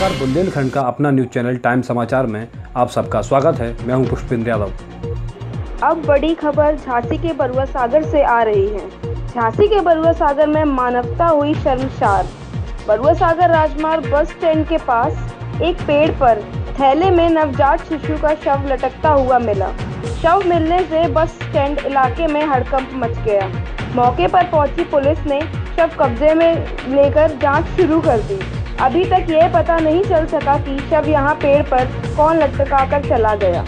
नमस्कार, बुंदेलखंड का अपना न्यूज़ चैनल टाइम समाचार में आप सबका स्वागत है। मैं हूँ पुष्पेंद्र यादव। अब बड़ी खबर झांसी के बरुआ सागर से आ रही है। झांसी के बरुआ सागर में मानवता हुई शर्मसार बरुआ सागर राजमार्ग बस स्टैंड के पास एक पेड़ पर थैले में नवजात शिशु का शव लटकता हुआ मिला। शव मिलने से बस स्टैंड इलाके में हड़कंप मच गया। मौके पर पहुँची पुलिस ने शव कब्जे में लेकर जाँच शुरू कर दी। अभी तक ये पता नहीं चल सका कि शव यहाँ पेड़ पर कौन लटका कर चला गया।